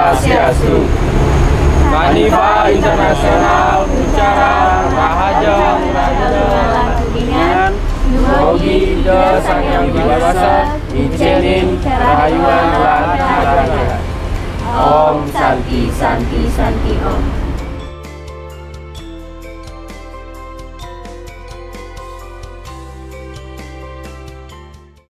Swastiastu. Manifa Internasional Ucara Rahaja Dengan Yogi dasar Sang Yang Dewasa Icenin Rahayuan Lan Om Santi Santi Santi Om.